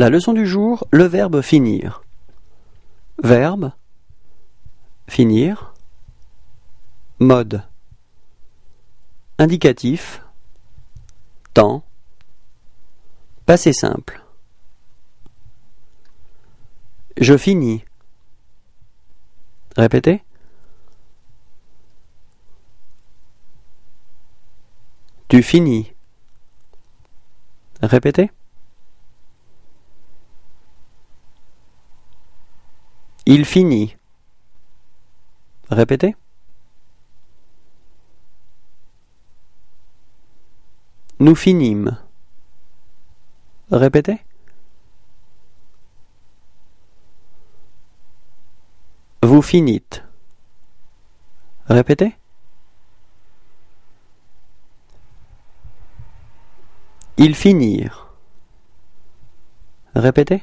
La leçon du jour, le verbe finir. Verbe finir. Mode indicatif temps passé simple. Je finis. Répétez. Tu finis. Répétez. Il finit. Répétez. Nous finîmes. Répétez. Vous finîtes. Répétez. Ils finirent. Répétez.